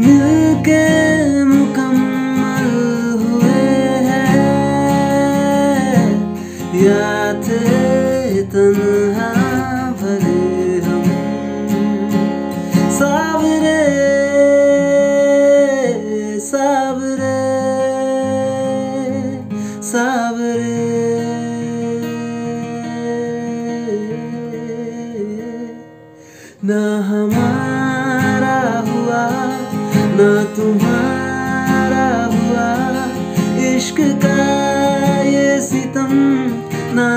मिलके मुकम्मल हुए हैं। या थे तन्हा भले हम। सावरे सावरे सावरे। ना तुम्हारा हुआ इश्क का ये सितम ना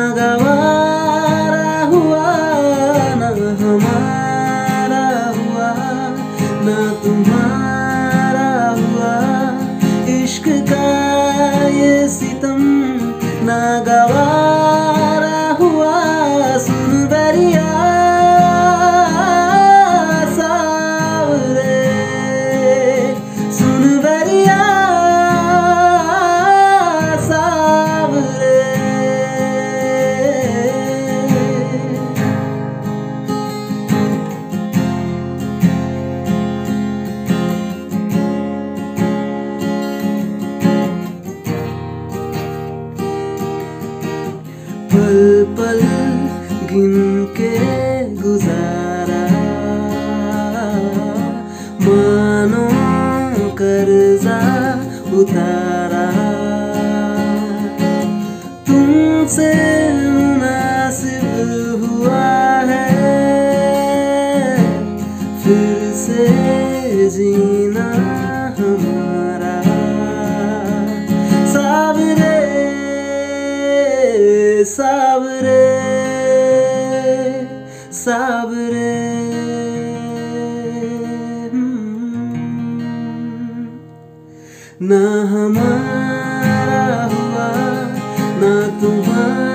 पल गिन के गुजारा। मानो कर्जा उतारा। तुमसे मुनासिब हुआ है। फिर से जीना हमारा। सावरे सावरे हम्म। ना हमारा हुआ ना तुम्हारा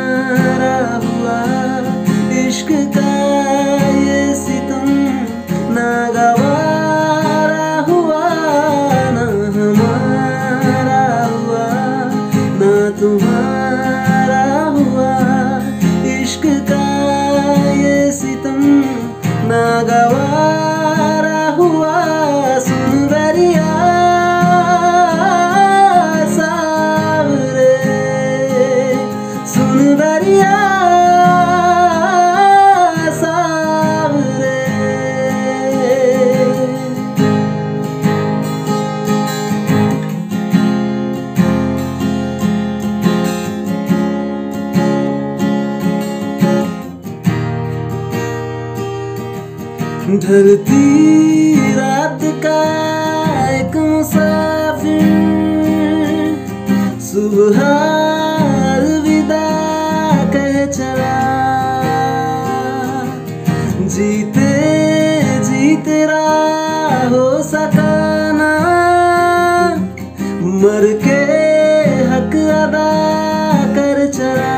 ढलती रात का एक मुसाफिर। सुबह अलविदा कह चला। जीते जीते रहा हो सकाना। मर के हक अदा कर चला।